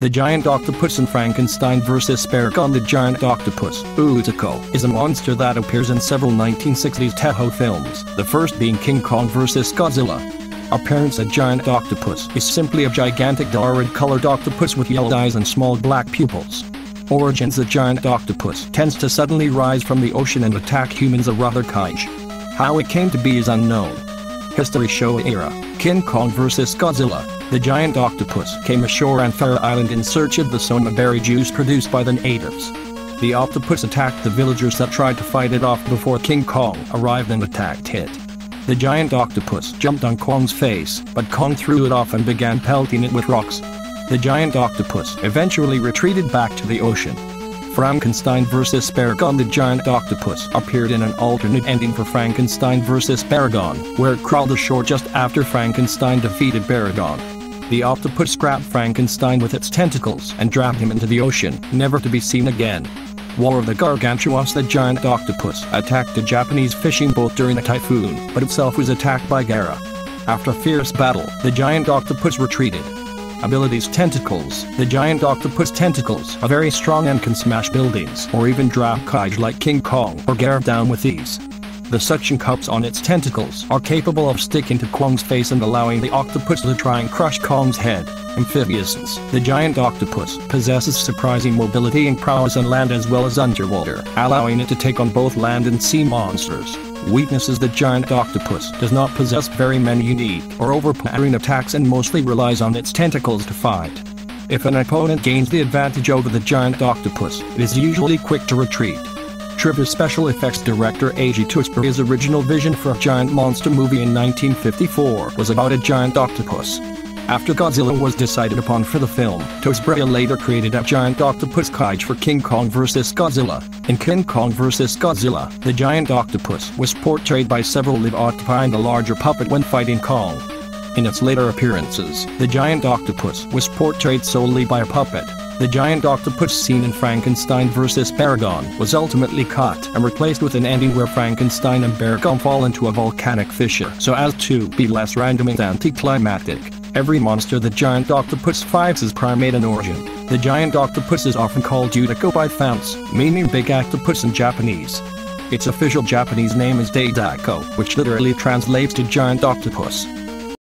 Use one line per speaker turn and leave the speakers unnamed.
The Giant Octopus in Frankenstein vs. Baragon The Giant Octopus, Oodako, is a monster that appears in several 1960s Toho films, the first being King Kong vs. Godzilla. Appearance A giant octopus is simply a gigantic dark colored octopus with yellow eyes and small black pupils. Origins The giant octopus tends to suddenly rise from the ocean and attack humans a rather kaiju. How it came to be is unknown. History Showa era, King Kong vs. Godzilla, the giant octopus came ashore on Faro Island in search of the soma berry juice produced by the natives. The octopus attacked the villagers that tried to fight it off before King Kong arrived and attacked it. The giant octopus jumped on Kong's face, but Kong threw it off and began pelting it with rocks. The giant octopus eventually retreated back to the ocean. Frankenstein vs. Baragon The giant octopus appeared in an alternate ending for Frankenstein vs. Baragon, where it crawled ashore just after Frankenstein defeated Baragon. The octopus grabbed Frankenstein with its tentacles and dragged him into the ocean, never to be seen again. War of the Gargantuas The giant octopus attacked a Japanese fishing boat during a typhoon, but itself was attacked by Gaira. After a fierce battle, the giant octopus retreated. Abilities Tentacles The giant octopus tentacles are very strong and can smash buildings or even drop kaiju like King Kong or Gaira down with ease. The suction cups on its tentacles are capable of sticking to Kong's face and allowing the octopus to try and crush Kong's head. Amphibians The giant octopus possesses surprising mobility and prowess on land as well as underwater, allowing it to take on both land and sea monsters. Weaknesses The giant octopus does not possess very many unique or overpowering attacks and mostly relies on its tentacles to fight. If an opponent gains the advantage over the giant octopus, it is usually quick to retreat. Trivia special effects director Eiji Tsuburaya's original vision for a giant monster movie in 1954 was about a giant octopus. After Godzilla was decided upon for the film, Tsuburaya later created a giant octopus cage for King Kong vs. Godzilla. In King Kong vs. Godzilla, the giant octopus was portrayed by several live octopi and a larger puppet when fighting Kong. In its later appearances, the giant octopus was portrayed solely by a puppet, the giant octopus seen in Frankenstein vs. Baragon was ultimately caught and replaced with an ending where Frankenstein and Baragon fall into a volcanic fissure so as to be less random and anticlimactic. Every monster the giant octopus fights is primate in origin. The giant octopus is often called Oodako by fans, meaning big octopus in Japanese. Its official Japanese name is Daidako, which literally translates to giant octopus.